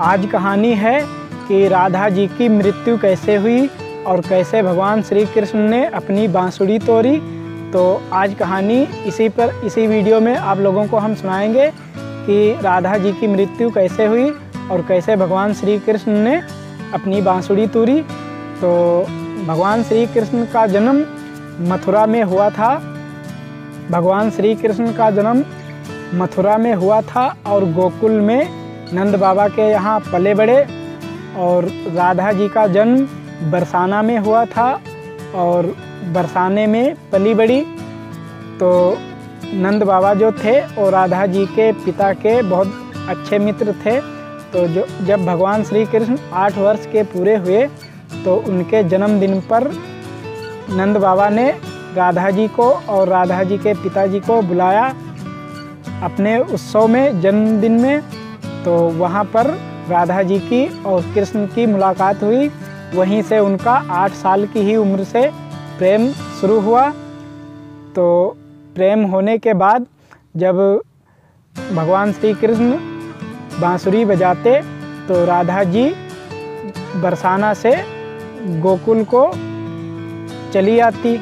आज कहानी है कि राधा जी की मृत्यु कैसे हुई और कैसे भगवान श्री कृष्ण ने अपनी बांसुरी तोड़ी। तो आज कहानी इसी पर, इसी वीडियो में आप लोगों को हम सुनाएँगे कि राधा जी की मृत्यु कैसे हुई और कैसे भगवान श्री कृष्ण ने अपनी बांसुरी तोड़ी। तो भगवान श्री कृष्ण का जन्म मथुरा में हुआ था। भगवान श्री कृष्ण का जन्म मथुरा में हुआ था और गोकुल में नंद बाबा के यहाँ पले बड़े और राधा जी का जन्म बरसाना में हुआ था और बरसाने में पली बड़ी। तो नंद बाबा जो थे वो राधा जी के पिता के बहुत अच्छे मित्र थे। तो जो, जब भगवान श्री कृष्ण आठ वर्ष के पूरे हुए तो उनके जन्मदिन पर नंद बाबा ने राधा जी को और राधा जी के पिताजी को बुलाया। अपने उत्सव में जन्मदिन में तो वहाँ पर राधा जी की और कृष्ण की मुलाकात हुई। वहीं से उनका आठ साल की ही उम्र से प्रेम शुरू हुआ। तो प्रेम होने के बाद जब भगवान श्री कृष्ण बांसुरी बजाते तो राधा जी बरसाना से गोकुल को चली आती।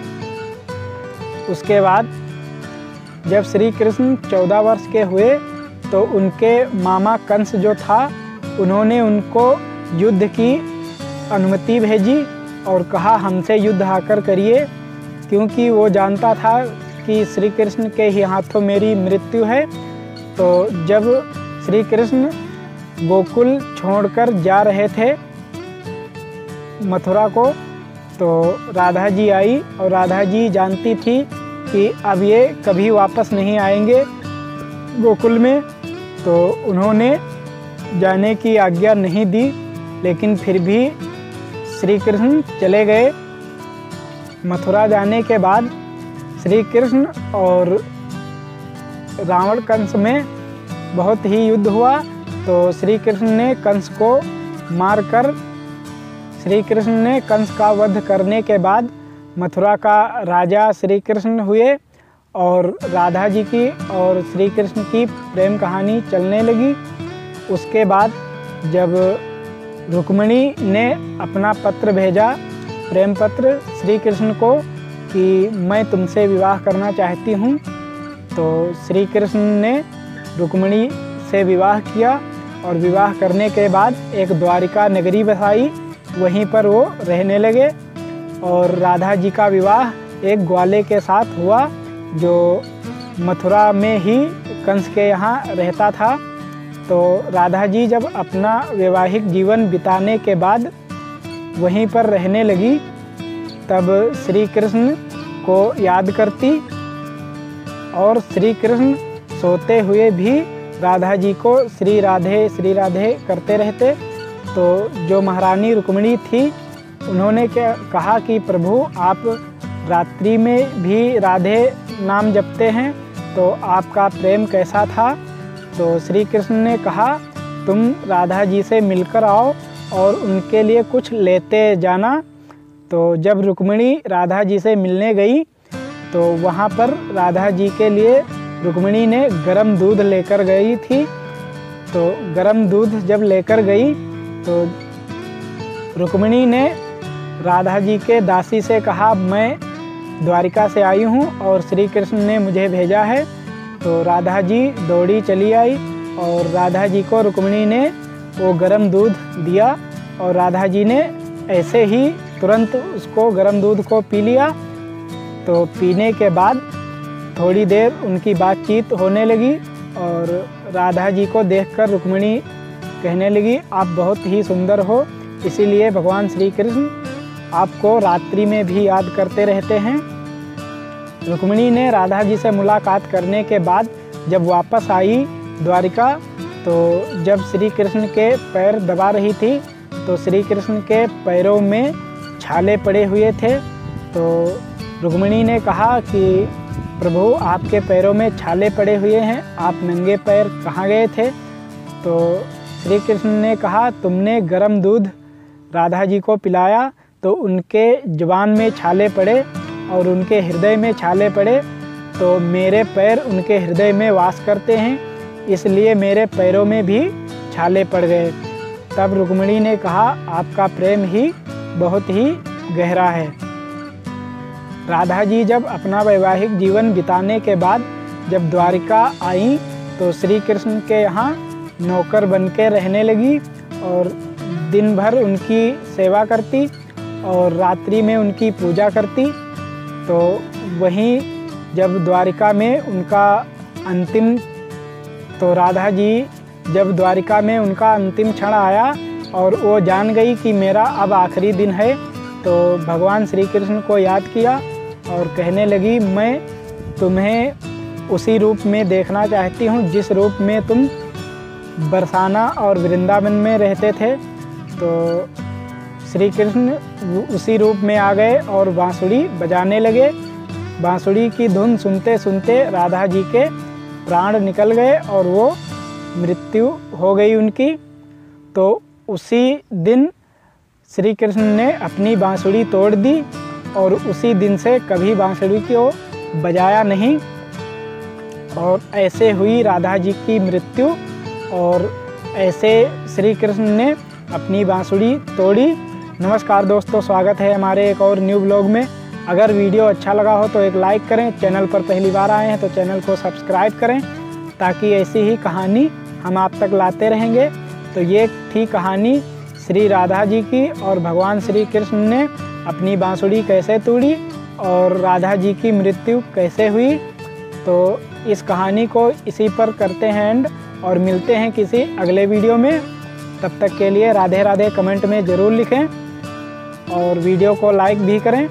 उसके बाद जब श्री कृष्ण चौदह वर्ष के हुए तो उनके मामा कंस जो था, उन्होंने उनको युद्ध की अनुमति भेजी और कहा, हमसे युद्ध आकर करिए, क्योंकि वो जानता था कि श्री कृष्ण के ही हाथों मेरी मृत्यु है। तो जब श्री कृष्ण गोकुल छोड़कर जा रहे थे मथुरा को तो राधा जी आई और राधा जी जानती थी कि अब ये कभी वापस नहीं आएँगे गोकुल में। तो उन्होंने जाने की आज्ञा नहीं दी, लेकिन फिर भी श्री कृष्ण चले गए। मथुरा जाने के बाद श्री कृष्ण और रावण कंस में बहुत ही युद्ध हुआ तो श्री कृष्ण ने कंस को मारकर श्री कृष्ण ने कंस का वध करने के बाद मथुरा का राजा श्री कृष्ण हुए। और राधा जी की और श्री कृष्ण की प्रेम कहानी चलने लगी। उसके बाद जब रुक्मणी ने अपना पत्र भेजा, प्रेम पत्र श्री कृष्ण को कि मैं तुमसे विवाह करना चाहती हूँ तो श्री कृष्ण ने रुक्मणी से विवाह किया और विवाह करने के बाद एक द्वारिका नगरी बसाई। वहीं पर वो रहने लगे और राधा जी का विवाह एक ग्वाले के साथ हुआ। जो मथुरा में ही कंस के यहाँ रहता था तो राधा जी जब अपना वैवाहिक जीवन बिताने के बाद वहीं पर रहने लगी, तब श्री कृष्ण को याद करती और श्री कृष्ण सोते हुए भी राधा जी को श्री राधे श्री राधे करते रहते। तो जो महारानी रुक्मणी थी, उन्होंने क्या कहा कि, प्रभु, आप रात्रि में भी राधे नाम जपते हैं तो आपका प्रेम कैसा था? तो श्री कृष्ण ने कहा, तुम राधा जी से मिलकर आओ और उनके लिए कुछ लेते जाना। तो जब रुक्मिणी राधा जी से मिलने गई तो वहाँ पर राधा जी के लिए रुक्मिणी ने गरम दूध लेकर गई थी। तो गरम दूध जब लेकर गई तो रुक्मिणी ने राधा जी के दासी से कहा, मैं द्वारिका से आई हूँ और श्री कृष्ण ने मुझे भेजा है। तो राधा जी, दौड़ी चली आई और राधा जी को रुक्मिणी ने वो गर्म दूध दिया और राधा जी ने ऐसे ही तुरंत उसको गर्म दूध को पी लिया। तो पीने के बाद थोड़ी देर उनकी बातचीत होने लगी और राधा जी को देखकर रुक्मिणी कहने लगी, आप बहुत ही सुंदर हो, इसीलिए भगवान श्री कृष्ण आपको रात्रि में भी याद करते रहते हैं। रुक्मिणी ने राधा जी से मुलाकात करने के बाद जब वापस आई द्वारिका तो जब श्री कृष्ण के पैर दबा रही थी तो श्री कृष्ण के पैरों में छाले पड़े हुए थे। तो रुक्मिणी ने कहा कि, प्रभु, आपके पैरों में छाले पड़े हुए हैं, आप नंगे पैर कहाँ गए थे? तो श्री कृष्ण ने कहा, तुमने गर्म दूध राधा जी को पिलाया तो उनके जवान में छाले पड़े और उनके हृदय में छाले पड़े तो मेरे पैर उनके हृदय में वास करते हैं, इसलिए मेरे पैरों में भी छाले पड़ गए। तब रुक्मिणी ने कहा, आपका प्रेम ही बहुत ही गहरा है। राधा जी जब अपना वैवाहिक जीवन बिताने के बाद जब द्वारिका आई तो श्री कृष्ण के यहाँ नौकर बन के रहने लगी और दिन भर उनकी सेवा करती और रात्रि में उनकी पूजा करती। तो वहीं जब द्वारिका में उनका अंतिम तो राधा जी जब द्वारिका में उनका अंतिम क्षण आया और वो जान गई कि मेरा अब आखिरी दिन है तो भगवान श्री कृष्ण को याद किया और कहने लगी, मैं तुम्हें उसी रूप में देखना चाहती हूँ जिस रूप में तुम बरसाना और वृंदावन में रहते थे। तो श्री कृष्ण उसी रूप में आ गए और बांसुरी बजाने लगे। बांसुरी की धुन सुनते सुनते राधा जी के प्राण निकल गए और वो मृत्यु हो गई उनकी। तो उसी दिन श्री कृष्ण ने अपनी बांसुरी तोड़ दी और उसी दिन से कभी बांसुरी को बजाया नहीं। और ऐसे हुई राधा जी की मृत्यु और ऐसे श्री कृष्ण ने अपनी बांसुरी तोड़ी। नमस्कार दोस्तों, स्वागत है हमारे एक और न्यू ब्लॉग में। अगर वीडियो अच्छा लगा हो तो एक लाइक करें चैनल पर पहली बार आए हैं तो चैनल को सब्सक्राइब करें, ताकि ऐसी ही कहानी हम आप तक लाते रहेंगे। तो ये थी कहानी श्री राधा जी की और भगवान श्री कृष्ण ने अपनी बांसुड़ी कैसे तोड़ी और राधा जी की मृत्यु कैसे हुई। तो इस कहानी को इसी पर करते हैं एंड और मिलते हैं किसी अगले वीडियो में। तब तक के लिए राधे राधे कमेंट में ज़रूर लिखें। और वीडियो को लाइक भी करें।